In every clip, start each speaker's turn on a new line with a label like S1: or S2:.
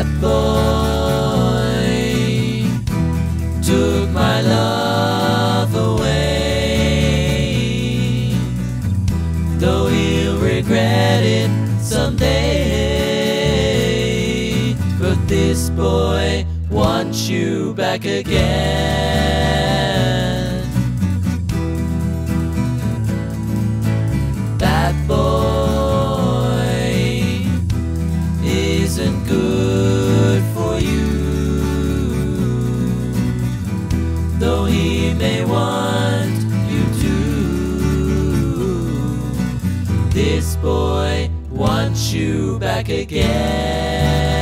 S1: That boy took my love away, though he'll regret it someday. But this boy wants you back again. That boy isn't good. Though he may want you to. This boy wants you back again.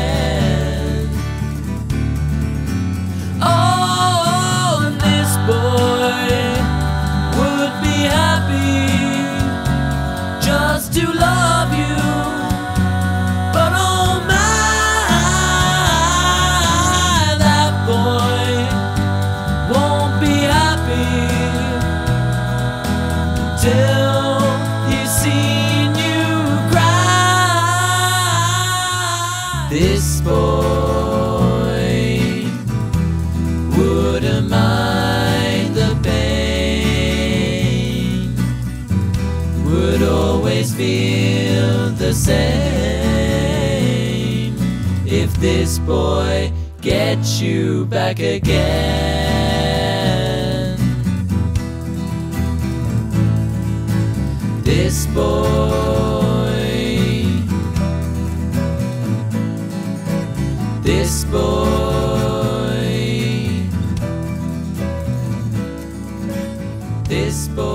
S1: He's seen you cry. This boy wouldn't mind the pain, would always feel the same if this boy gets you back again. This boy, this boy, this boy.